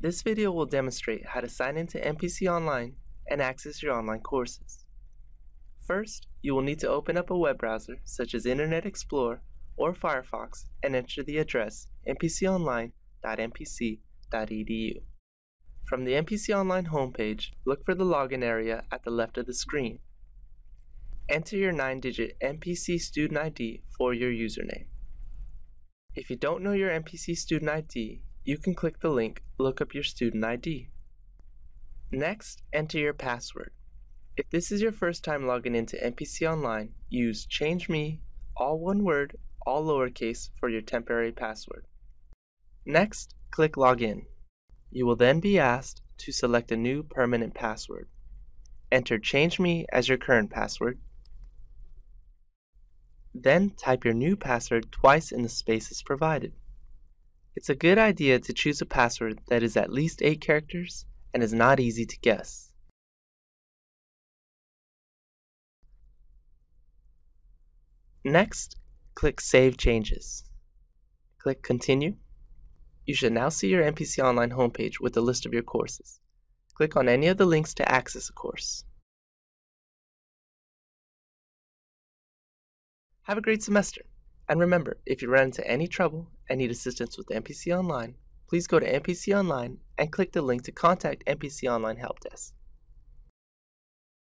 This video will demonstrate how to sign into MPC Online and access your online courses. First, you will need to open up a web browser such as Internet Explorer or Firefox and enter the address mpconline.mpc.edu. From the MPC Online homepage, look for the login area at the left of the screen. Enter your 9-digit MPC student ID for your username. If you don't know your MPC student ID, you can click the link Look up your student ID. Next, enter your password. If this is your first time logging into MPC Online, use ChangeMe, all one word, all lowercase for your temporary password. Next, click Login. You will then be asked to select a new permanent password. Enter ChangeMe as your current password. Then type your new password twice in the spaces provided. It's a good idea to choose a password that is at least 8 characters and is not easy to guess. Next, click Save Changes. Click Continue. You should now see your MPC Online homepage with a list of your courses. Click on any of the links to access a course. Have a great semester! And remember, if you run into any trouble and need assistance with MPC Online, please go to MPC Online and click the link to contact MPC Online Help Desk.